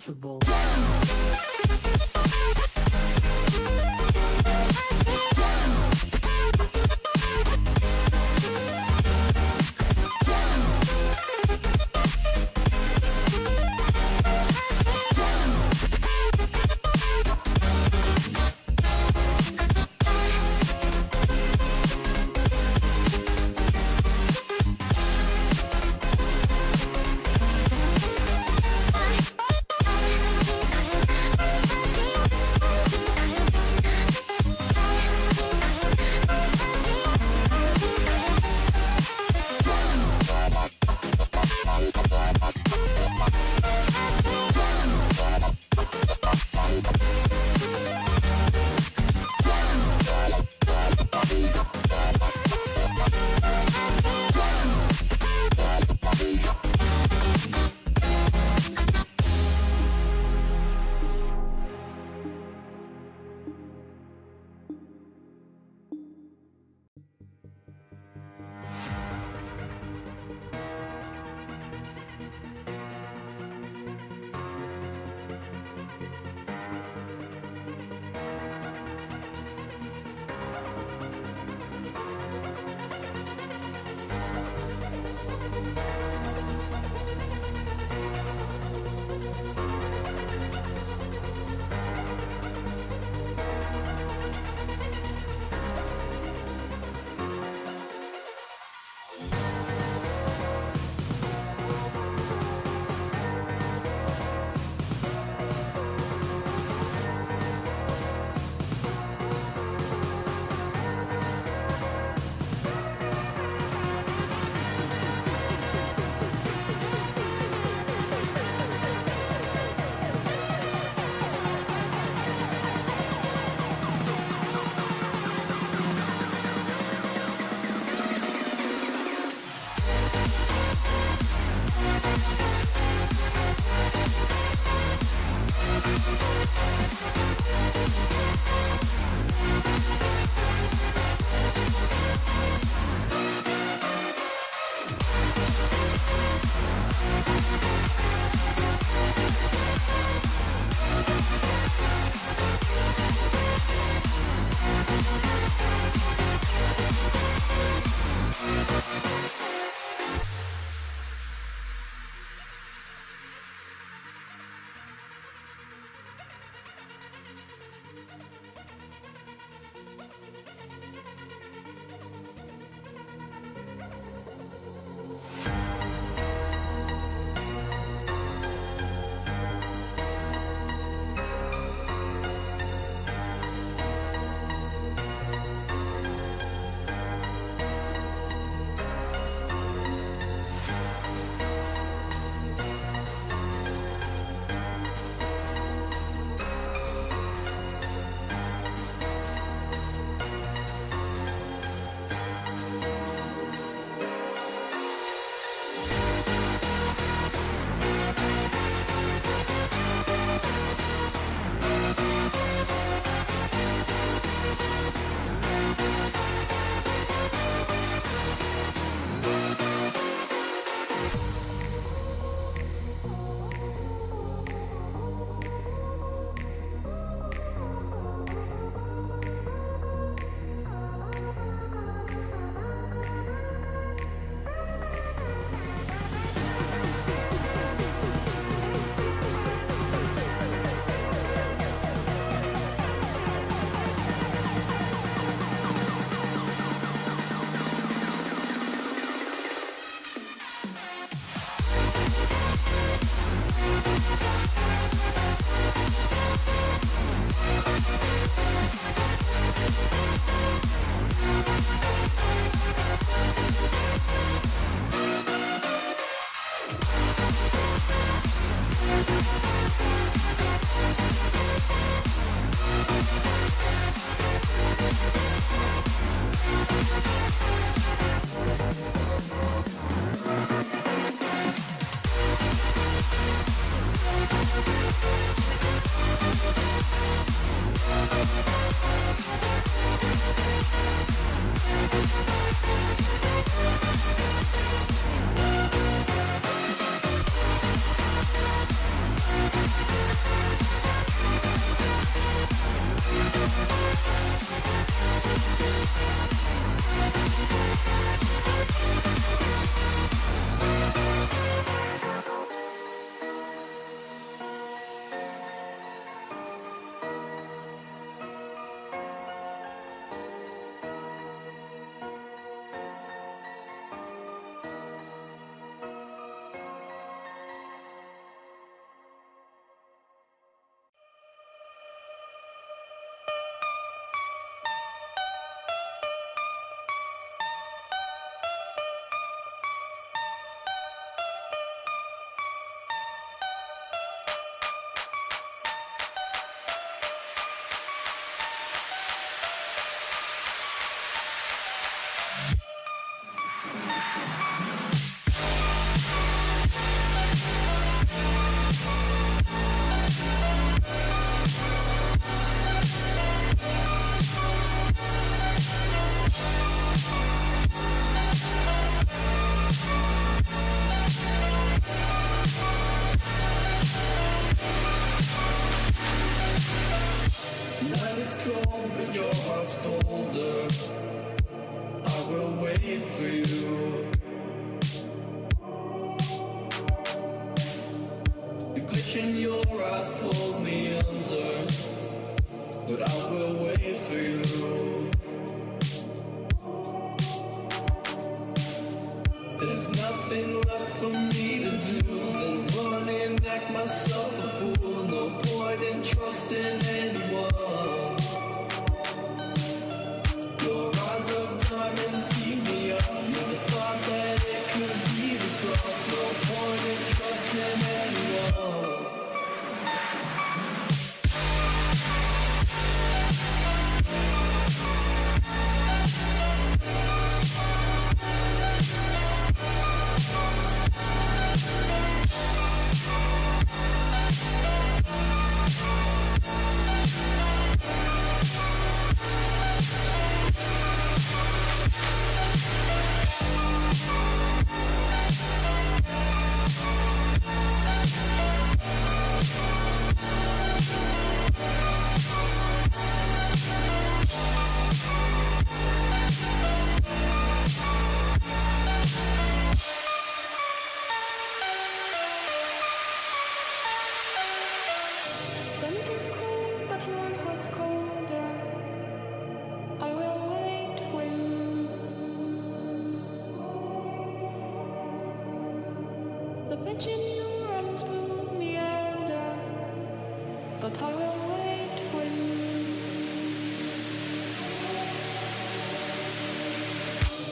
Invincible. Bye. In your eyes pulled me under. But I will wait for you. There's nothing left for me to do than running back myself.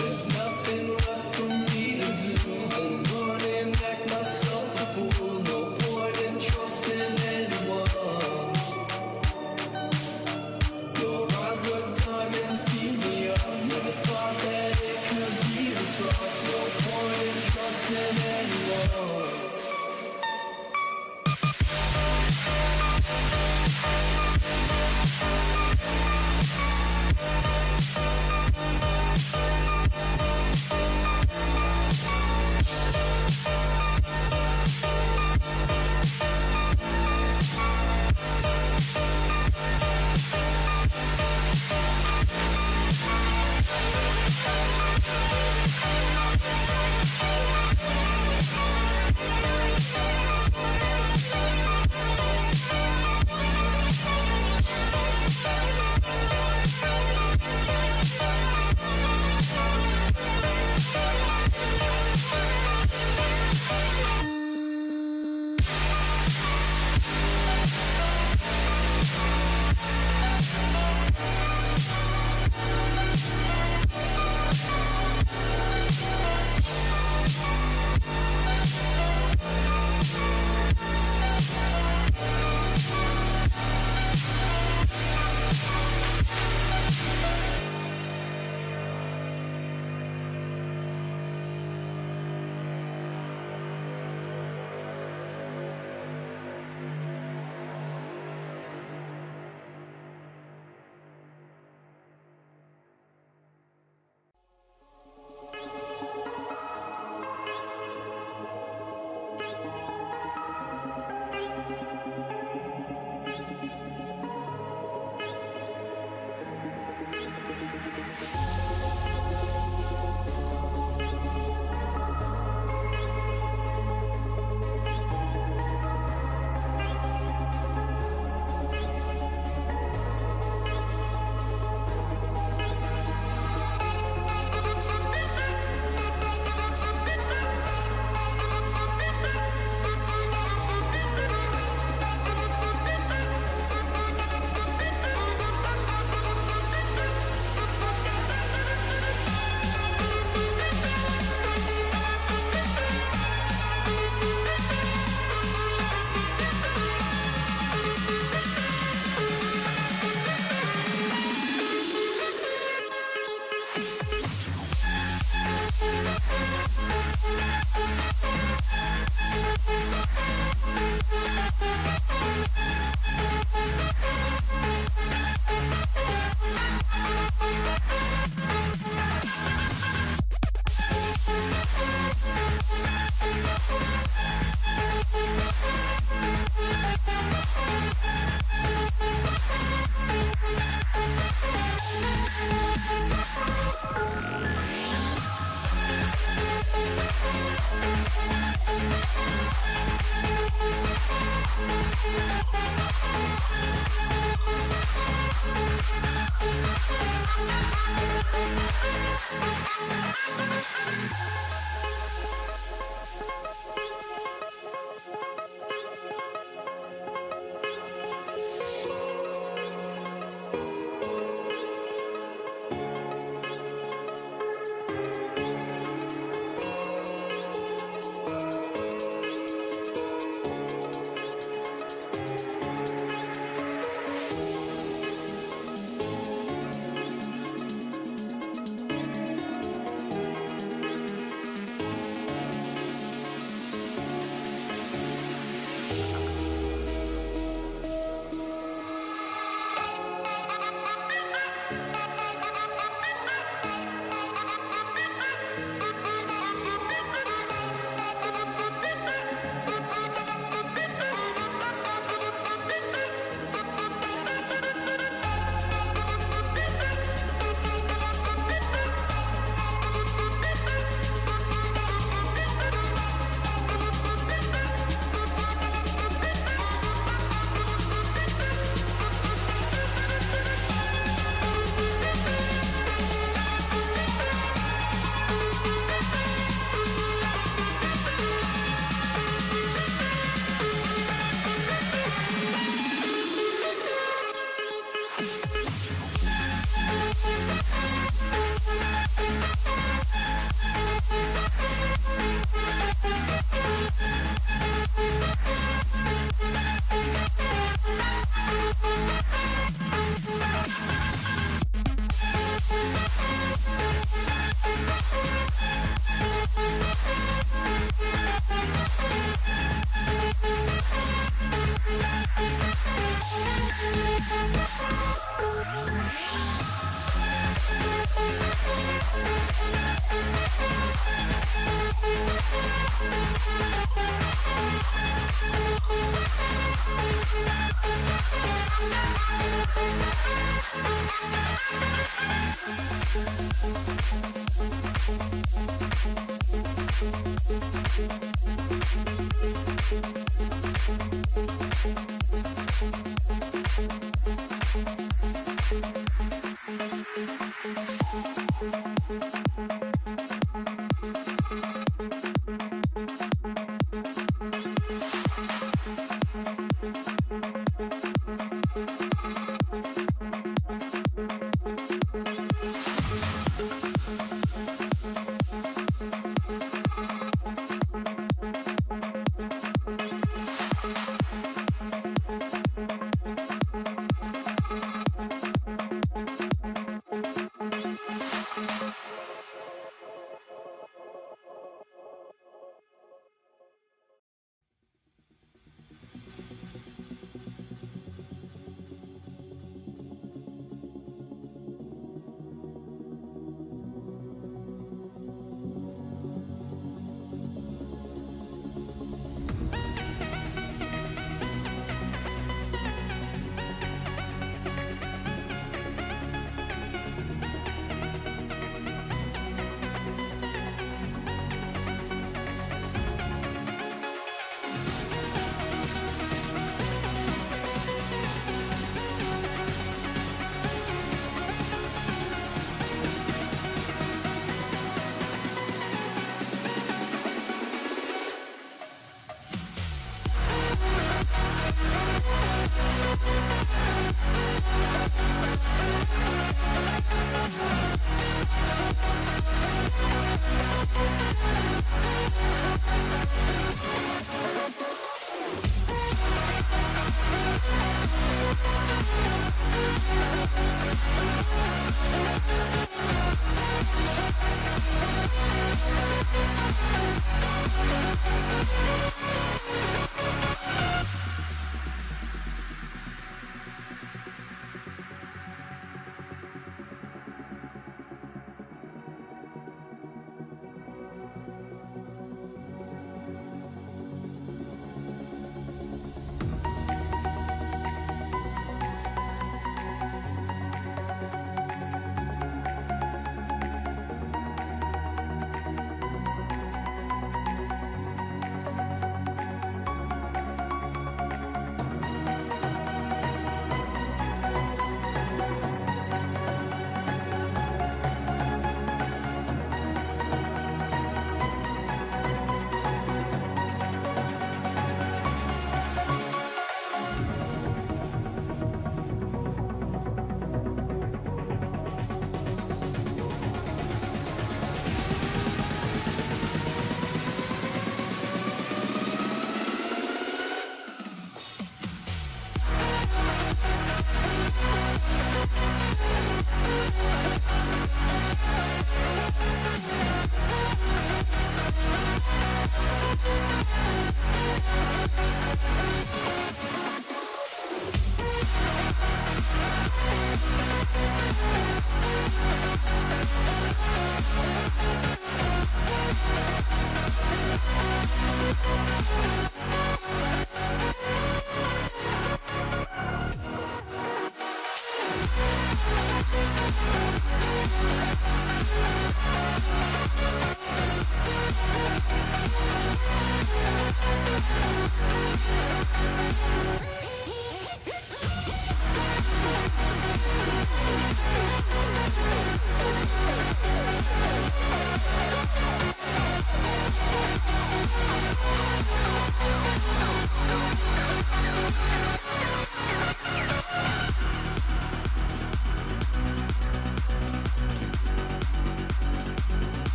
There's nothing left.